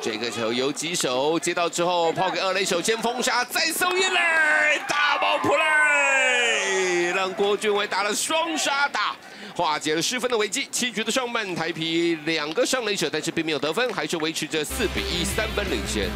这个球有几手接到之后抛给二垒手先封杀，再送一垒，大爆 play，让郭俊伟打了双杀打，化解了失分的危机。七局的上半台皮两个上垒者，但是并没有得分，还是维持着四比一三分领先。